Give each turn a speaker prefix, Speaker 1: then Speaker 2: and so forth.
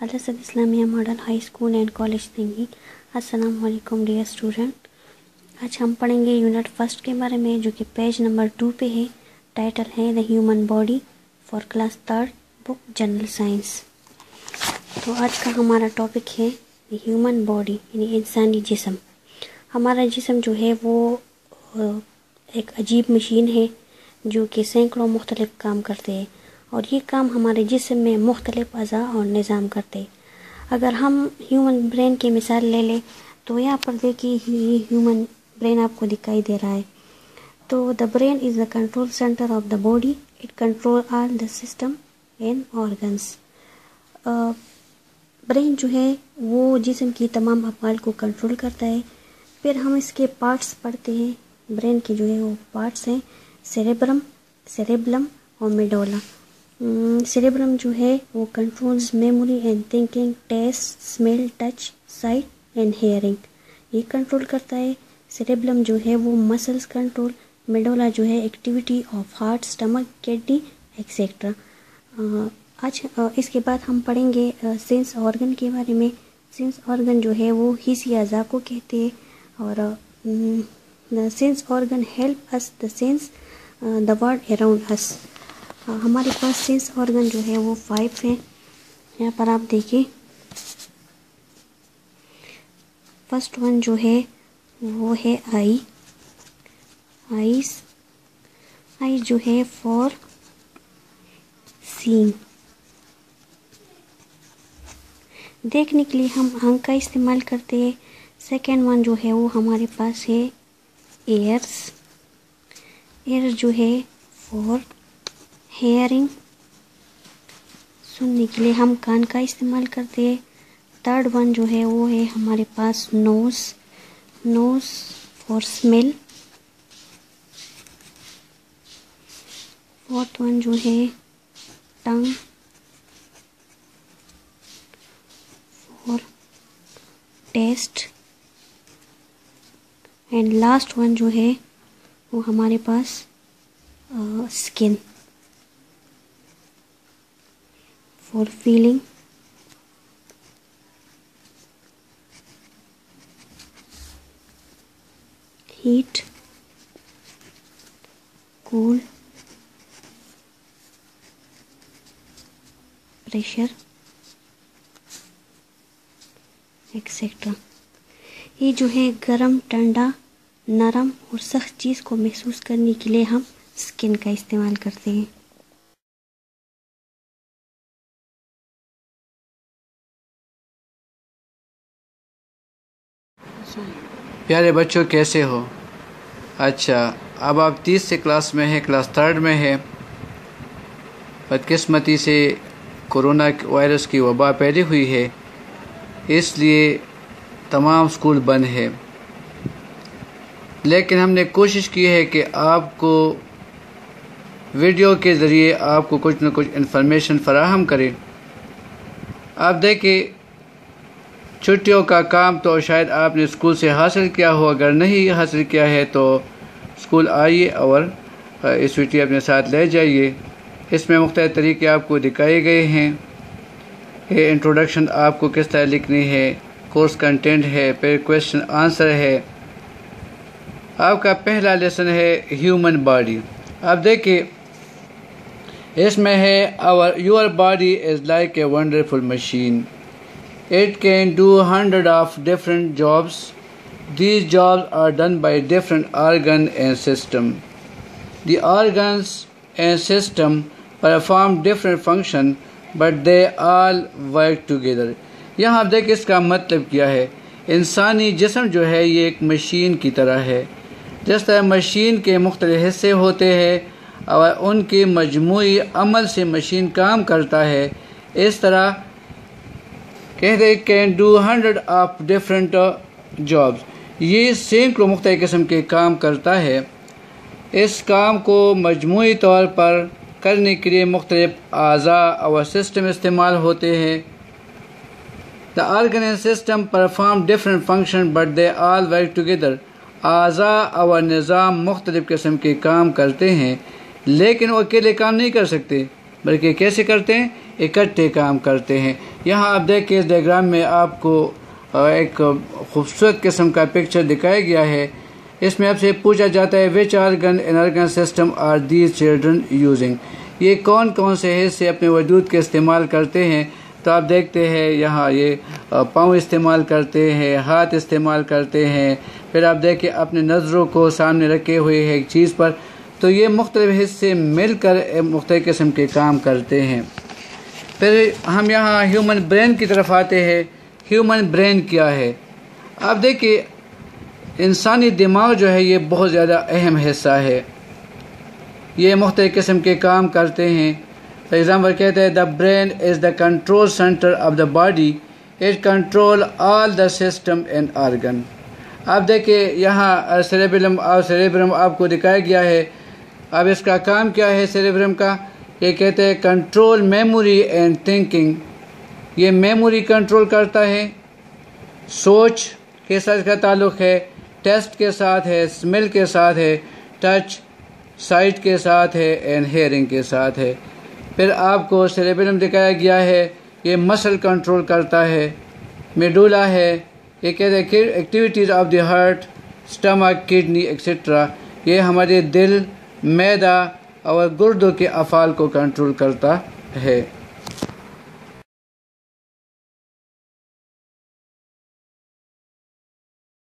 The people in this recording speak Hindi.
Speaker 1: Alsad Islamia model high school and college thingy अस्सलाम वालेकुम डियर स्टूडेंट आज हम पढ़ेंगे यूनिट फ़र्स्ट के बारे में, जो कि पेज नंबर टू पे है. टाइटल है the human body for class third book general science तो आज का हमारा टॉपिक है द ह्यूमन बॉडी यानी इंसानी जिसम. हमारा जिसम जो है वो एक अजीब मशीन है, जो कि सैकड़ों मुख्तलिफ़ काम करते हैं. और ये काम हमारे जिसम में मुख्तलिफ़ अज़ा और निज़ाम करते। अगर हम ह्यूमन ब्रेन की मिसाल ले लें तो यहाँ पर देखिए ये ह्यूमन ब्रेन आपको दिखाई दे रहा है। तो the brain is the control centre of the body, it control all the system and organs. Brain जो है, वो जिसम की तमाम अफाल को कंट्रोल करता है। फिर हम इसके पार्ट्स पढ़ते हैं। ब्रेन के जो है, वो पार्ट्स हैं, सेरेब्रम, सेरेब्लम और मेडोला। सेरेब्रम जो है, वो controls memory and thinking taste smell touch sight and hearing ये कंट्रोल करता है। सेरेब्लम जो है, वो मसल्स कंट्रोल मेडोला जो है activity of heart stomach kidney etcetera आज इसके बाद हम पढ़ेंगे सेंस ऑर्गन के बारे में। सेंस ऑर्गन जो है, वो हिसी अज़ा को कहते हैं। और sense organ help us the sense the world around us हमारे पास सेंस ऑर्गन जो है वो फाइव है। यहाँ पर आप देखिए। फ़र्स्ट वन जो है, वो है आई आईस आई जो है फॉर सीन देखने के लिए हम आँख का इस्तेमाल करते हैं। सेकेंड वन जो है वो हमारे पास है एयर्स एयर जो है फॉर हेयरिंग सुनने के लिए हम कान का इस्तेमाल करते हैं। थर्ड वन जो है वो है हमारे पास nose nose for smell fourth one जो है tongue for taste and last one जो है वो हमारे पास skin uh, for feeling. Heat. Cool. Pressure etcetera ये जो है गरम, ठंडा, नरम और सख्त चीज़ को महसूस करने के लिए हम स्किन का इस्तेमाल करते हैं।
Speaker 2: प्यारे बच्चों, कैसे हो? अच्छा अब आप तीस से क्लास में हैं, क्लास थर्ड में है। बदकिस्मती से कोरोना वायरस की वबा फैली हुई है। इसलिए तमाम स्कूल बंद है। लेकिन हमने कोशिश की है कि आपको वीडियो के ज़रिए आपको कुछ न कुछ इन्फॉर्मेशन फ़राहम करें। आप देखें छुट्टियों का काम तो शायद आपने स्कूल से हासिल किया हो, अगर नहीं हासिल किया है तो स्कूल आइए और इस वीडियो अपने साथ ले जाइए। इसमें मुख्त तरीके आपको दिखाए गए हैं। ये इंट्रोडक्शन आपको किस तरह लिखनी है? कोर्स कंटेंट है, फिर क्वेश्चन आंसर है। आपका पहला लेसन है ह्यूमन बॉडी अब देखिए, इसमें है our your body is like a wonderful machine It can do hundred of different jobs. These jobs are done by different organ and system. The organs and system perform different function but they all work together. यहाँ आप देखिए इसका मतलब क्या है इंसानी जिसम जो है ये एक मशीन की तरह है जिस तरह मशीन के मुख्तलि हिस्से होते हैं और उनके मजमू अमल से मशीन काम करता है इस तरह कहते can do hundred of different jobs ये सैकड़ों मुख्त किस्म के काम करता है। इस काम को मजमू तौर पर करने के लिए मुख्तलिफ़ अज़ा और सिस्टम इस्तेमाल होते हैं। The organ system perform different function but they all work together अज़ा और निज़ाम मुख्तलिफ़ किस्म के काम करते हैं, लेकिन वो अकेले काम नहीं कर सकते। बल्कि कैसे करते हैं? इकट्ठे काम करते हैं। यहाँ आप देख के इस डायग्राम में आपको एक खूबसूरत किस्म का पिक्चर दिखाया गया है। इसमें आपसे पूछा जाता है which organ in organ system are these children using ये कौन कौन से हिस्से अपने वजूद के इस्तेमाल करते हैं? तो आप देखते हैं, यहाँ ये पाँव इस्तेमाल करते हैं, हाथ इस्तेमाल करते हैं। फिर आप देखें, अपने नज़रों को सामने रखे हुए है एक चीज़ पर। तो ये मुख्तलिफ़ हिस्से मिलकर मुख्त किस्म के काम करते हैं। फिर हम यहाँ ह्यूमन ब्रेन की तरफ़ आते हैं। ह्यूमन ब्रेन क्या है? आप देखिए, इंसानी दिमाग जो है, ये बहुत ज़्यादा अहम हिस्सा है। ये मुख्त किस्म के काम करते हैं। फॉर एग्ज़ाम्पल कहते हैं the brain is the control centre of the body it control all the system and organ आप देखिए, यहाँ सेरेब्रम और सेरेब्रम आपको दिखाया गया है। अब इसका काम क्या है सेरेब्रम का? ये कहते हैं कंट्रोल मेमोरी एंड थिंकिंग ये मेमोरी कंट्रोल करता है। सोच के साथ का ताल्लुक़ है। टेस्ट के साथ है। स्मेल के साथ है। टच साइट के साथ है एंड हेयरिंग के साथ है। फिर आपको सेरेबेलम दिखाया गया है। ये मसल कंट्रोल करता है। मेडुला है। ये कहते हैं activities of the heart stomach kidney etcetera ये हमारे दिल मैदा और गुर्दों के अफ़ाल को कंट्रोल करता है।